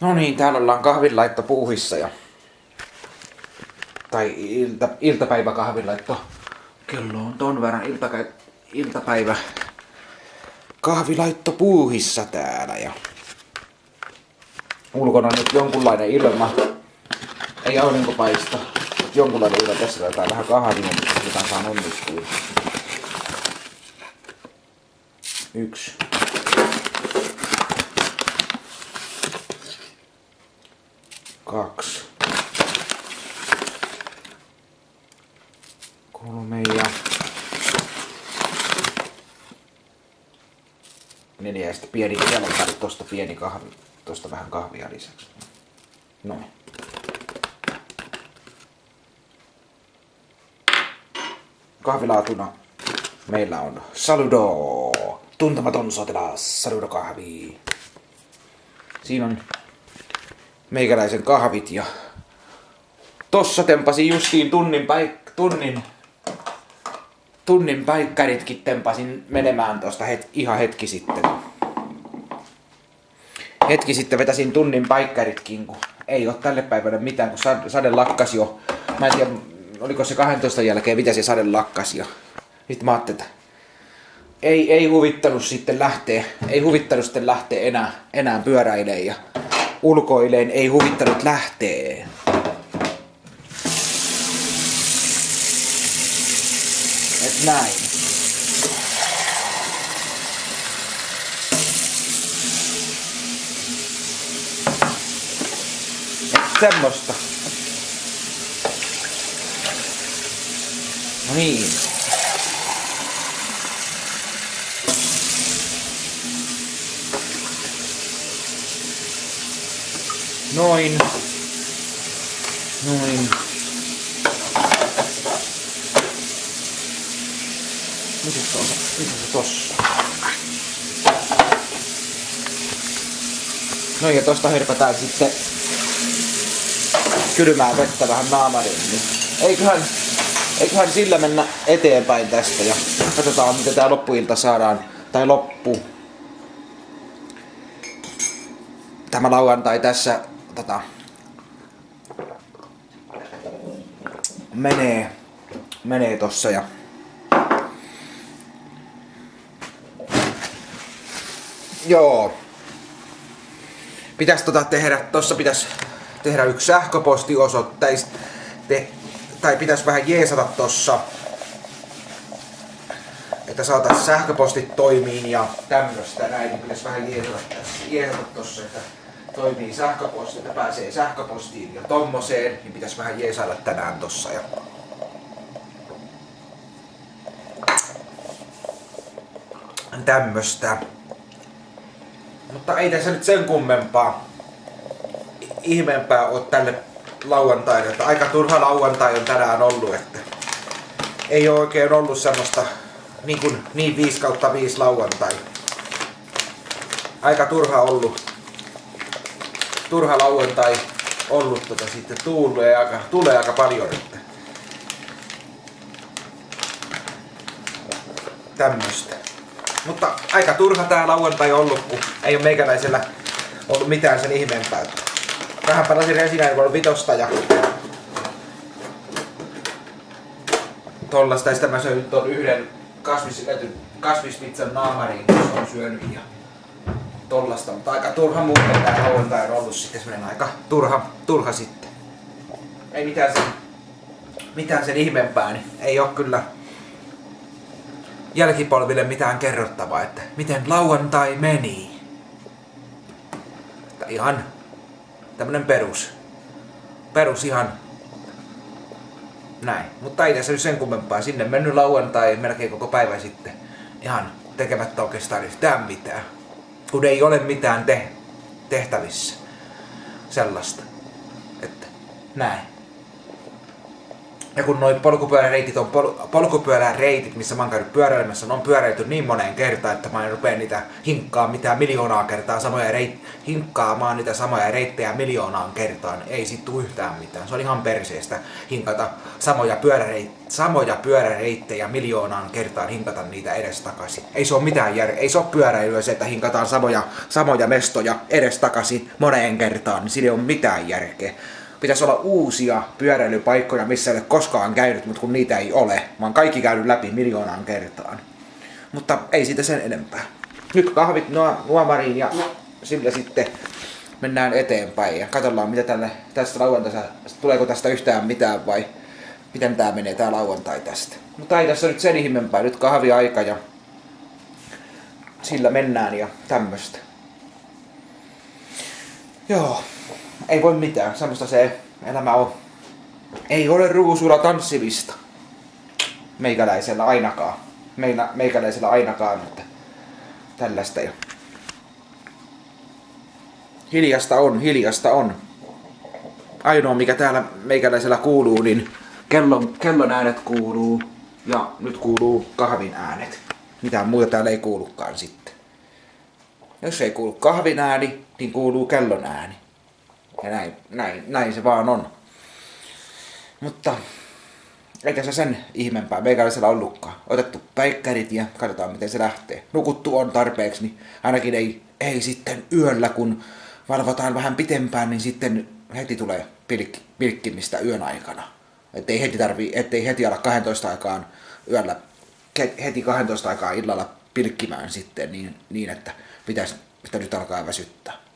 No niin, täällä ollaan kahvinlaitto puuhissa ja... Tai ilta, iltapäivä kahvinlaitto. Kello on ton verran ilta, iltapäivä kahvilaitto puuhissa täällä ja... Ulkona nyt jonkunlainen ilma. Ei aurinko paista. Jonkunlainen ilma tässä taitaa vähän mutta jotain saan onnistua. Yksi. Kaksi. Kolme ja... Neljä ja sitten pieni jälkeen tosta pieni kahvi, tosta vähän kahvia lisäksi. Noin. Kahvilaatuna meillä on Saludo, tuntematon sotilas, Saludo kahvi. Siinä on meikäläisen kahvit ja tossa tempasin justiin tunnin, paik- tunnin, tunnin paikkaritkin tempasin menemään tosta het- ihan hetki sitten. Hetki sitten vetäsin tunnin paikkaritkin, kun ei ole tälle päivälle mitään, kun sade lakkasi jo. Mä en tiedä, oliko se 12 jälkeen, mitä se sade lakkasi jo. Sitten mä ajattelin, että ei, ei huvittanut sitten lähteä, ei huvittanut sitten lähteä enää, enää pyöräilemään ja ulkoileen ei huvittanut lähteä. Et näin. Et semmoista. No niin. Noin. Noin. Mitä se on? Mitä se tossa? No ja tosta hörpätään sitten kylmää vettä vähän naamariin. Niin eiköhän, eiköhän sillä mennä eteenpäin tästä ja katsotaan miten tää loppuilta saadaan. Tai loppu. Tämä lauantai tässä tota, menee, menee tossa ja Joo. Pitäis tota tehdä, tossa pitäis tehdä yksi sähköpostiosoite, te, tai pitäis vähän jeesata tossa, että saatais sähköpostit toimiin ja tämmöstä näin, niin pitäis vähän jeesata, jeesata tossa, että toimii sähköposti, että pääsee sähköpostiin ja tommoseen, niin pitäis vähän jeesailla tänään tossa. Ja... Tämmöstä. Mutta ei tässä nyt sen kummempaa ihmeempää ole tälle lauantaille. Että aika turha lauantai on tänään ollut, että ei ole oikein ollut semmoista niin, kuin, niin 5 kautta 5 lauantai. Aika turha ollut. Turha lauantai ollut tota sitten tuulee aika, tulee aika paljon. Että. Tämmöstä. Mutta aika turha tää lauantai ollut, kun ei ole meikäläisellä ollut mitään sen ihmeempää. Vähän palasin Resident vitosta ja tollasta. Ja mä söin ton yhden kasvis, kasvispizzan naamariin, kun se on syönyt ja tollasta. Mutta aika turha muuten tää lauantai on ollut sitten semmonen aika turha, turha sitten. Ei mitään sen, mitään sen ihmeempää, niin ei oo kyllä jälkipolville mitään kerrottavaa, että miten lauantai meni. Että ihan tämmönen perus. Perus ihan näin. Mutta ei tässä nyt sen kummempaa. Sinne mennyt lauantai melkein koko päivä sitten. Ihan tekemättä oikeastaan yhtään mitään. Kun ei ole mitään te- tehtävissä. Sellaista. Että näin. Ja kun noin polkupyöräreitit on pol, polkupyöräreitit, missä mä oon käynyt pyöräilemässä, on pyöräilty niin moneen kertaan, että mä en rupea niitä hinkkaa mitään miljoonaa kertaa samoja reit, hinkkaamaan niitä samoja reittejä miljoonaan kertaan. Ei sit tuu yhtään mitään. Se on ihan perseestä hinkata samoja, pyöräreit, samoja pyöräreittejä miljoonaan kertaan hinkata niitä edes takaisin. Ei se ole mitään jär... ei se ole pyöräilyä se, että hinkataan samoja, samoja mestoja edes takaisin moneen kertaan, niin siinä ei ole mitään järkeä pitäisi olla uusia pyöräilypaikkoja, missä ei ole koskaan käynyt, mutta kun niitä ei ole. Mä oon kaikki käynyt läpi miljoonaan kertaan. Mutta ei siitä sen enempää. Nyt kahvit nuomariin ja sillä sitten mennään eteenpäin ja katsotaan mitä tälle tästä lauantaista, tuleeko tästä yhtään mitään vai miten tää menee tää lauantai tästä. Mutta ei tässä nyt sen ihmeempää, nyt kahviaika ja sillä mennään ja tämmöstä. Joo, ei voi mitään, semmoista se elämä on. Ei ole ruusulla tanssivista. Meikäläisellä ainakaan. Meina, meikäläisellä ainakaan, että tällaista jo. Hiljasta on, hiljasta on. Ainoa mikä täällä meikäläisellä kuuluu, niin kellon, kellon äänet kuuluu ja nyt kuuluu kahvin äänet. Mitään muuta täällä ei kuulukaan sitten. Jos ei kuulu kahvin ääni, niin kuuluu kellon ääni. Ja näin, näin, näin se vaan on. Mutta ei tässä sen ihmeempää meikäläisellä ollutkaan. Otettu päikkärit ja katsotaan miten se lähtee. Nukuttu on tarpeeksi, niin ainakin ei, ei sitten yöllä, kun valvotaan vähän pitempään, niin sitten heti tulee pilk, pilkkimistä yön aikana. Ettei heti, tarvii, ettei heti ala 12 aikaan yöllä, heti 12 aikaa illalla pilkkimään sitten niin, niin että pitäisi, että nyt alkaa väsyttää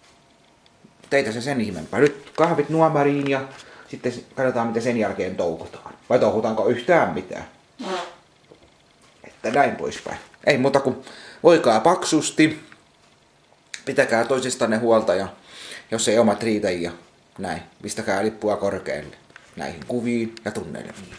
teitä se sen ihmeempää. Nyt kahvit nuomariin ja sitten katsotaan, miten sen jälkeen touhutaan. Vai touhutaanko yhtään mitään? Että näin poispäin. Ei muuta kuin voikaa paksusti, pitäkää toisistanne huolta ja jos ei omat riitä ja näin, pistäkää lippua korkealle näihin kuviin ja tunnelmiin.